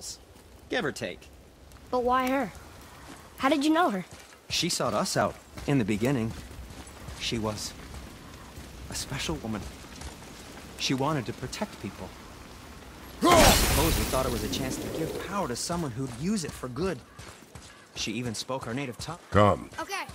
girls. Give or take. But why her? How did you know her? She sought us out, in the beginning. She was... a special woman. She wanted to protect people. I suppose we thought it was a chance to give power to someone who'd use it for good. She even spoke our native tongue. Come. Okay.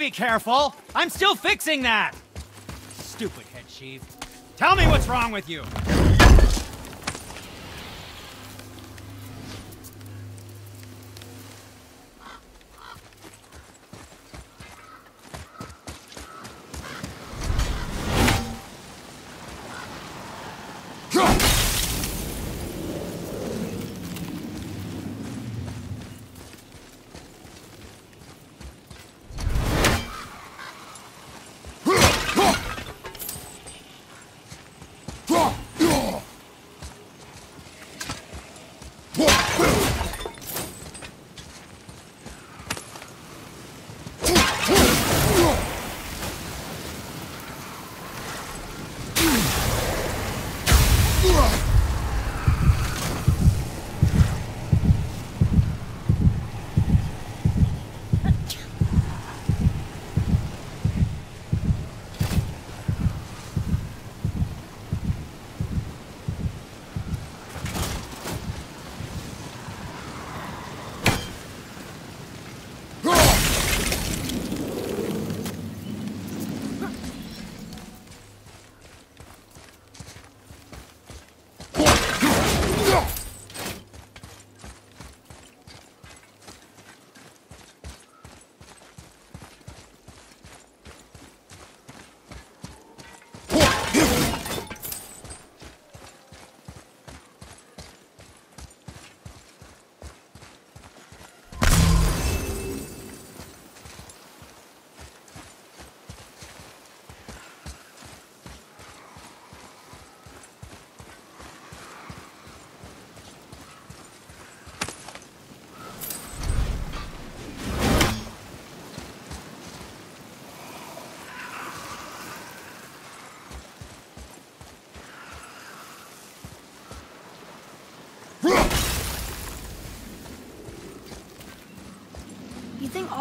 Be careful! I'm still fixing that! Stupid head chief. Tell me what's wrong with you!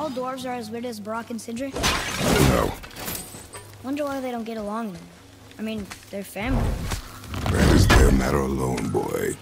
All dwarves are as weird as Brok and Sindri? No. Wonder why they don't get along. I mean, they're family. That is their matter alone, boy.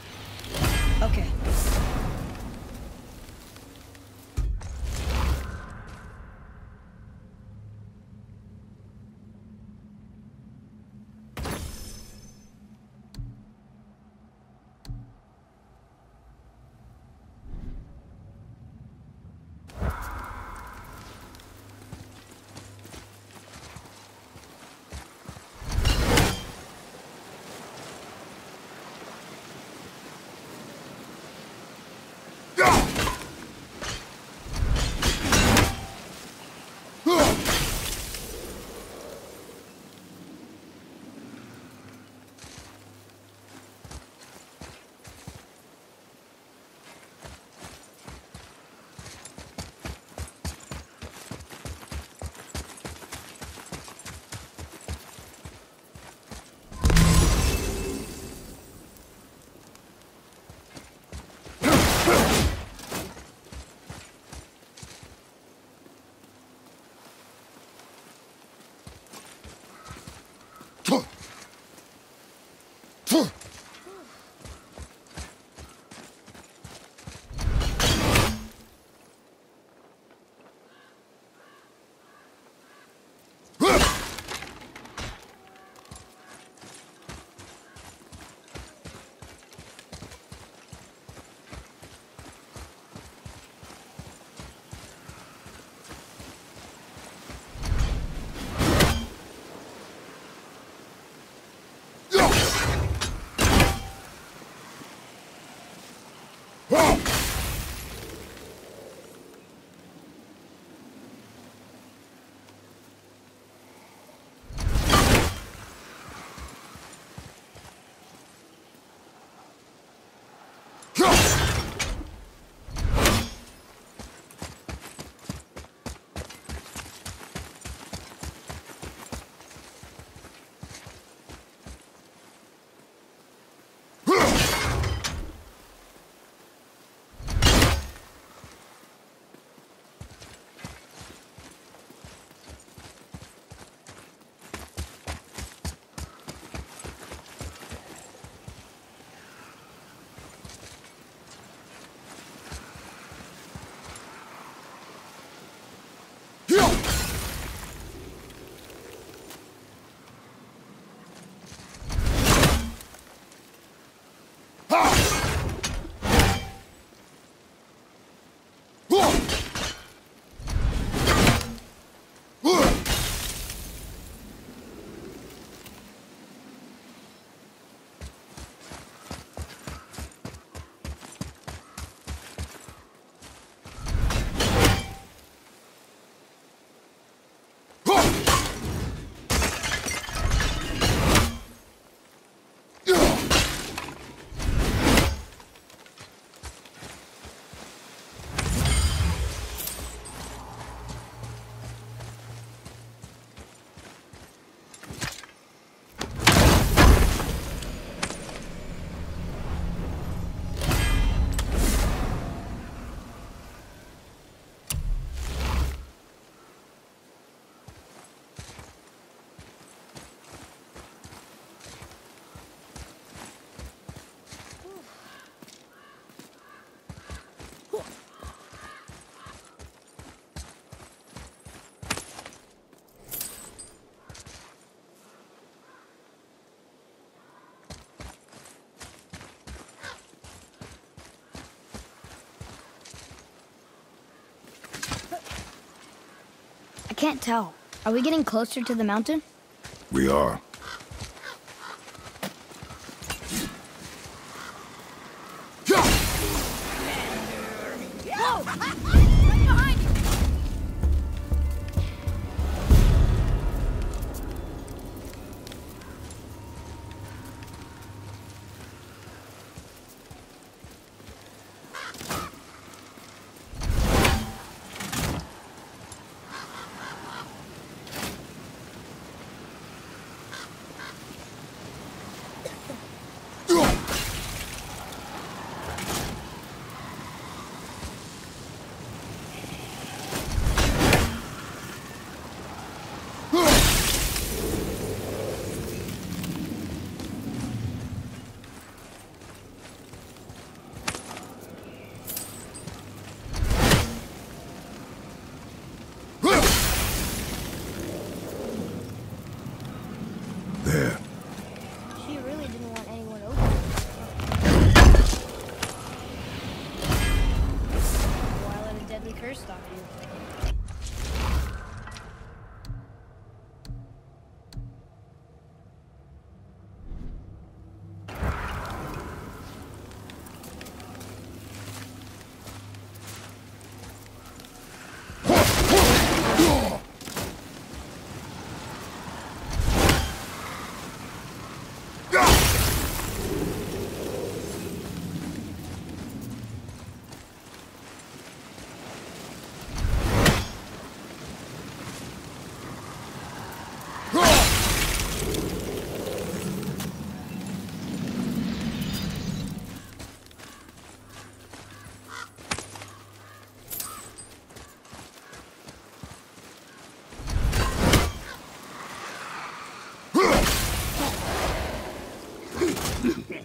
Can't tell. Are we getting closer to the mountain? We are. There.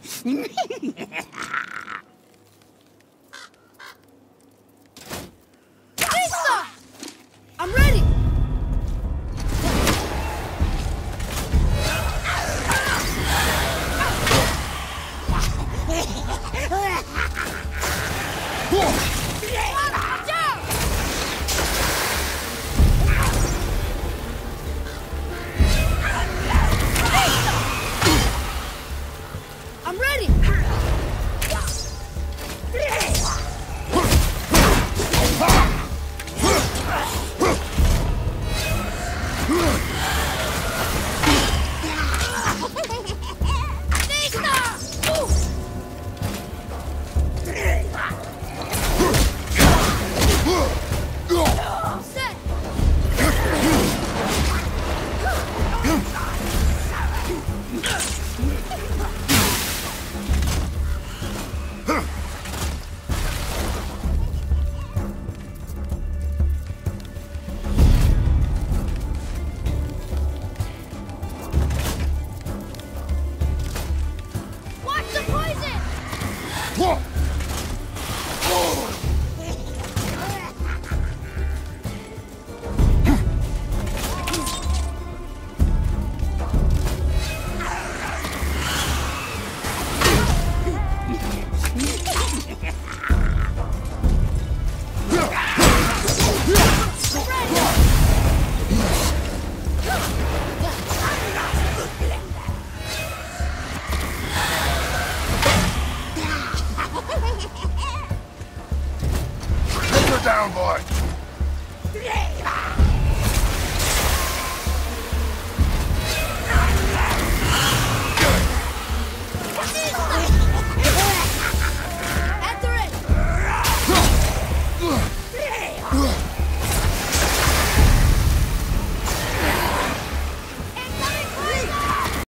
ハハハハ!破 Take her down, boy.